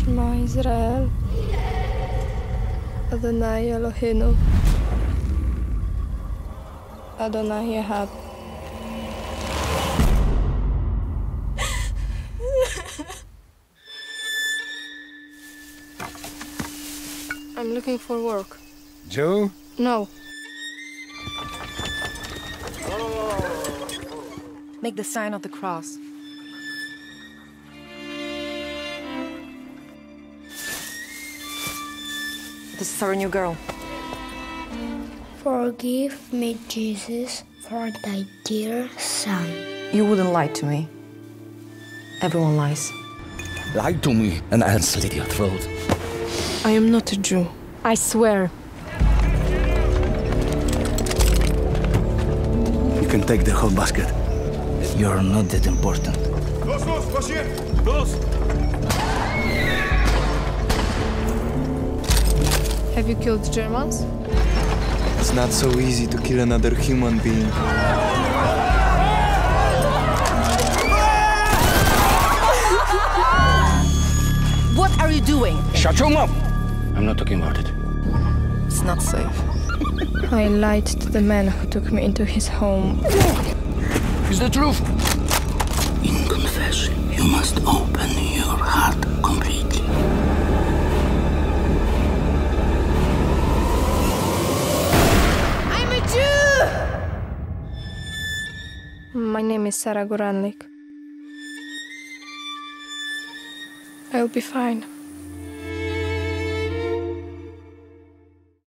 Shema Israel. Adonai Eloheinu. Adonai Echad. I'm looking for work. Joe? No. Make the sign of the cross. This is our new girl. Forgive me, Jesus, for thy dear Son. You wouldn't lie to me. Everyone lies. Lie to me, and I'll slit your throat. I am not a Jew. I swear. You can take the whole basket. You're not that important. Have you killed Germans? It's not so easy to kill another human being. What are you doing? Shut your mouth! I'm not talking about it. It's not safe. I lied to the man who took me into his home. Is the truth? In confession, you must open your My name is Sara Goralnik. I'll be fine.